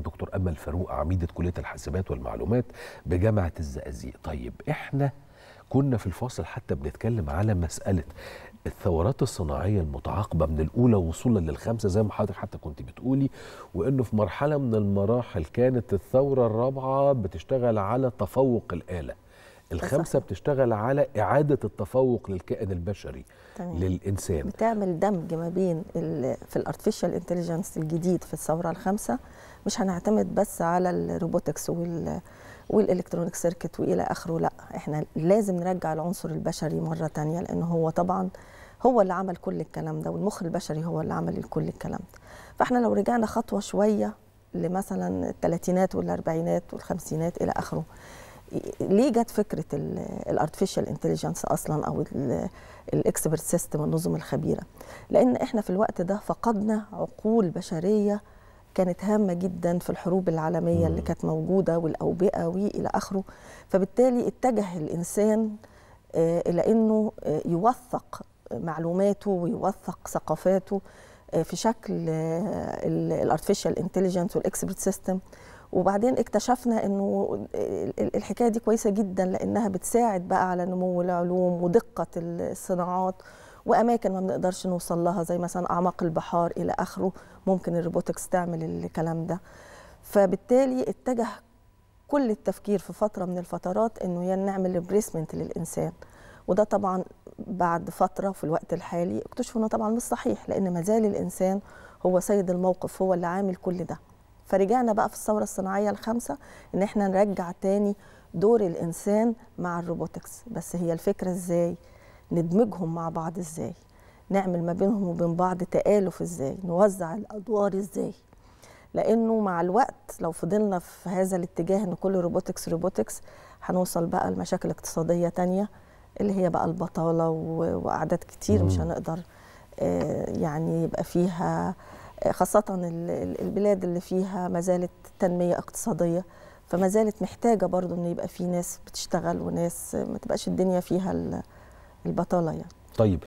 دكتور أمل فاروق عميدة كلية الحاسبات والمعلومات بجامعة الزقازيق. طيب إحنا كنا في الفاصل حتى بنتكلم على مسألة الثورات الصناعية المتعاقبة من الأولى وصولا للخامسة زي ما حضرتك حتى كنت بتقولي وإنه في مرحلة من المراحل كانت الثورة الرابعة بتشتغل على تفوق الآلة. الخامسه بتشتغل على إعادة التفوق للكائن البشري تمام. للإنسان. بتعمل دمج ما بين في ال artificial intelligence الجديد في الثورة الخامسة مش هنعتمد بس على ال robotics وال وال electronic circuit وإلى آخره لأ إحنا لازم نرجع العنصر البشري مرة تانية لأن هو طبعا هو اللي عمل كل الكلام ده والمخ البشري هو اللي عمل كل الكلام ده. فإحنا لو رجعنا خطوة شوية لمثلا الثلاثينات والأربعينات والخمسينات إلى آخره ليه جت فكرة ال artificial intelligence أصلا أو ال expert system النظم الخبيرة؟ لأن إحنا في الوقت ده فقدنا عقول بشرية كانت هامة جدا في الحروب العالمية اللي كانت موجودة والأوبئة وإلى آخره. فبالتالي اتجه الإنسان آه، إلى إنه آه، يوثق معلوماته ويوثق ثقافاته آه، في شكل ال artificial intelligence وال expert system وبعدين اكتشفنا إنه ال- الحكاية دي كويسة جدا لأنها بتساعد بقى على نمو العلوم ودقة الصناعات وأماكن ما بنقدرش نوصل لها زي مثلا أعماق البحار إلى آخره ممكن ال robotics تعمل الكلام ده. فبالتالي اتجه كل التفكير في فترة من الفترات إنه يا نعمل replacement للإنسان. وده طبعا بعد فترة في الوقت الحالي اكتشفوا انه طبعا مش صحيح لأن ما زال الإنسان هو سيد الموقف هو اللي عامل كل ده. فرجعنا بقى في الثورة الصناعية الخامسة إن إحنا نرجع تاني دور الإنسان مع ال robotics. بس هي الفكرة إزاي؟ ندمجهم مع بعض إزاي؟ نعمل ما بينهم وبين بعض تآلف إزاي؟ نوزع الأدوار إزاي؟ لأنه مع الوقت لو فضلنا في هذا الاتجاه إن كل robotics robotics هنوصل بقى لمشاكل اقتصادية تانية اللي هي بقى البطالة وأعداد كتير مش. هنقدر آه، يعني يبقى فيها ال- البلاد اللي فيها ما زالت تنمية اقتصادية فما زالت محتاجة برضو إن يبقى في ناس بتشتغل وناس ما تبقاش الدنيا فيها ال- البطالة يعني. طيب